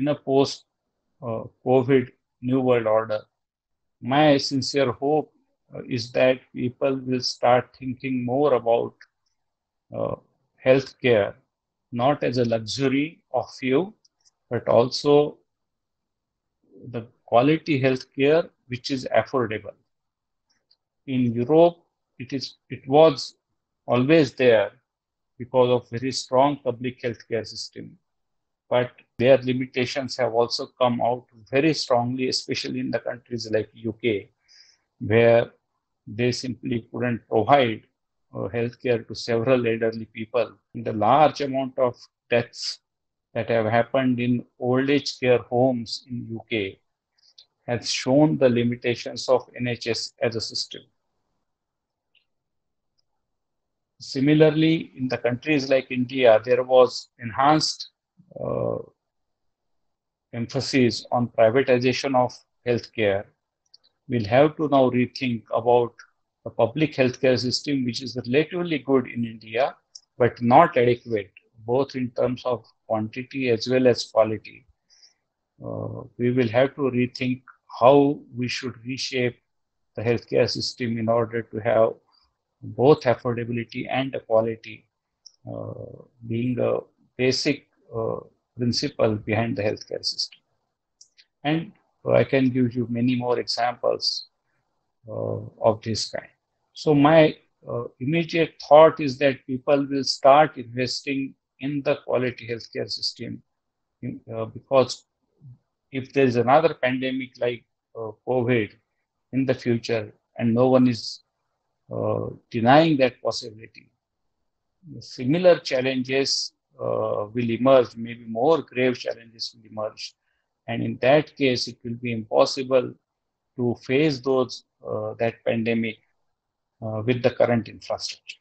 in a post uh, COVID New World Order, my sincere hope uh, is that people will start thinking more about uh, healthcare, not as a luxury of few, but also the quality healthcare which is affordable. In Europe, it is it was always there because of very strong public healthcare system, but their limitations have also come out very strongly, especially in the countries like UK, where they simply couldn't provide uh, healthcare to several elderly people. The large amount of deaths that have happened in old age care homes in UK has shown the limitations of NHS as a system. Similarly, in the countries like India, there was enhanced emphasis on privatization of healthcare. We'll have to now rethink about a public healthcare system which is relatively good in India, but not adequate, both in terms of quantity as well as quality. Uh, we will have to rethink how we should reshape the healthcare system in order to have both affordability and quality uh, being a basic uh, principle behind the healthcare system. And I can give you many more examples uh, of this kind. So my uh, immediate thought is that people will start investing in the quality healthcare system in, uh, because if there is another pandemic like uh, COVID in the future and no one is uh, denying that possibility, similar challenges uh, will emerge, maybe more grave challenges will emerge. And in that case, it will be impossible to face those uh, that pandemic uh, with the current infrastructure.